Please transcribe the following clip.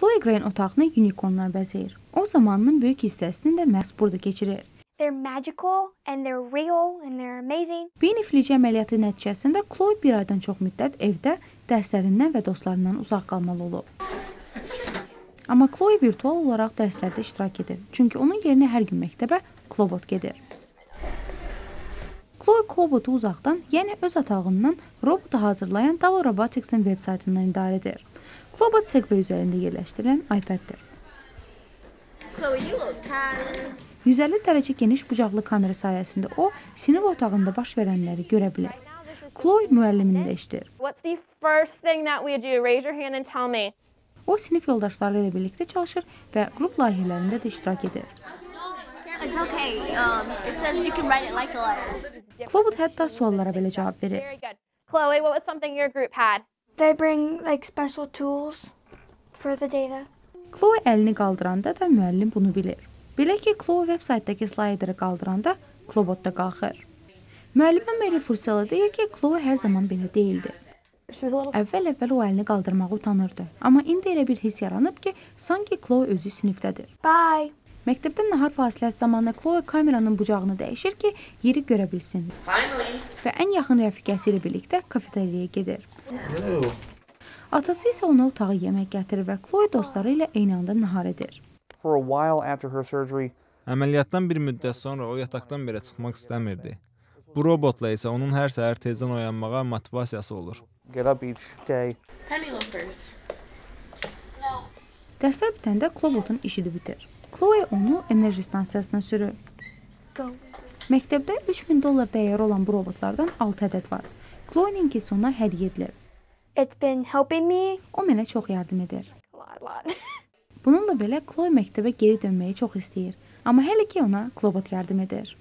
Chloe Grain otağını unicornlar bəzəyir. O zamanının böyük hissəsini də məhz burada keçirir. They're magical and they're real and they're amazing. Beyin iflici əməliyyatı nəticəsində Chloe bir aydan çox müddət evdə dərslərindən və dostlarından uzaq qalmalı olub. Amma Chloe virtual olaraq dərslərdə iştirak edir. Çünki onun yerinə hər gün məktəbə Klobot gedir. Chloe Klobotu uzaqdan, yəni öz otağından robotu hazırlayan Dava Robotics-in veb-saytından idarə edir. Klobot Segway üzərində yerləşdirilən iPad-dir. Chloe, you look tired. 150 dərəcə geniş bucaqlı kamera sayəsində o sinif otağında baş verənləri görə bilər. Chloe müəllimini də işləyir. What's the first thing that we do? Raise your hand and tell me. O sinif yoldaşları ilə birlikdə çalışır və qrup layihələrində də iştirak edir. It's okay. Um, it says you can write it like a letter. Klobot hətta suallara belə cavab verir. Chloe, what was something your group had? They bring like special tools for the data. Chloe əlini qaldıranda da müəllim bunu bilir. Belə ki, Chloe veb-saytdakı slayderi qaldıranda Klobot da qalxır. Müəllimə Mary Fursella deyir ki, Chloe hər zaman belə deyildi. Əvvəl-əvvəl o əlini qaldırmağa utanırdı, amma indi elə bir hiss yaranıb ki, sanki Chloe özü sinifdədir. Bye. Məktəbdən nahar fasiləsi zamanı Chloe kameranın bucağını dəyişir ki, yeri görə bilsin. Finally. Və ən yaxın rəfiqəsi ilə birlikdə kafeteriyaya gedir. Atası isə ona otağa yemək gətirir və Chloe dostları ilə eyni anda nahar edir. For a while after her surgery, Əməliyyatdan bir müddət sonra o yataqdan belə çıxmaq istəmirdi. Bu robotla isə onun hər səhər tezdən oyanmağa motivasiyası olur. get up each day. Penny loafers. Dərslər bitəndə Klobotun işi də bitir. Chloe onu enerji stansiyasına sürür. Go. Məktəbdə 3000 dollar dəyəri olan bu robotlardan 6 ədəd var. Chloe-ninkisi ona hədiyyə edilir. It's been helping me. O mənə çox yardım edir. Bununla belə Chloe məktəbə geri dönməyi çox istəyir, amma hələ ki ona Klobot yardım edir.